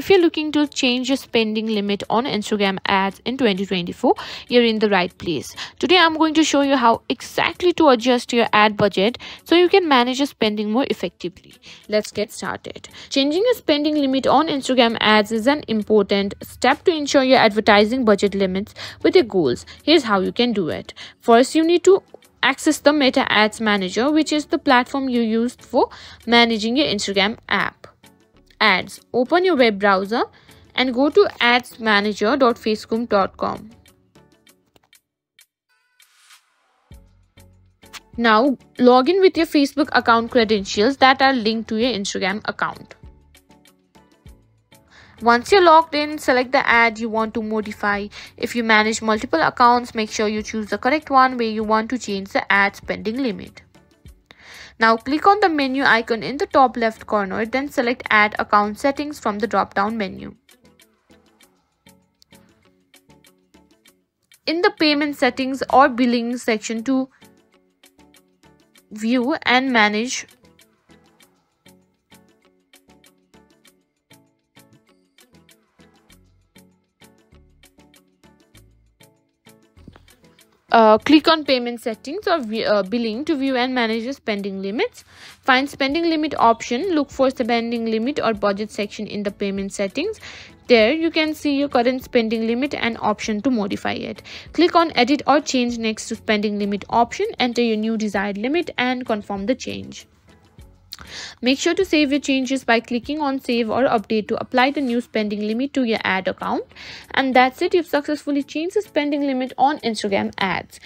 if you're looking to change your spending limit on Instagram ads in 2024, you're in the right place. Today, I'm going to show you how exactly to adjust your ad budget so you can manage your spending more effectively. Let's get started. Changing your spending limit on Instagram ads is an important step to ensure your advertising budget limits with your goals. Here's how you can do it. First, you need to access the meta ads manager which is the platform you used for managing your instagram app ads. Open your web browser and go to adsmanager.facebook.com. Now log in with your Facebook account credentials that are linked to your Instagram account. Once you're logged in, select the ad you want to modify. If you manage multiple accounts, make sure you choose the correct one where you want to change the ad spending limit. Now click on the menu icon in the top left corner then select ad account settings from the drop down menu. In the payment settings or billing section to view and manage Uh, click on payment settings or uh, billing to view and manage your spending limits. Find spending limit option. Look for the spending limit or budget section in the payment settings. There you can see your current spending limit and option to modify it. Click on edit or change next to spending limit option. Enter your new desired limit and confirm the change. Make sure to save your changes by clicking on save or update to apply the new spending limit to your ad account. And that's it, you've successfully changed the spending limit on Instagram ads.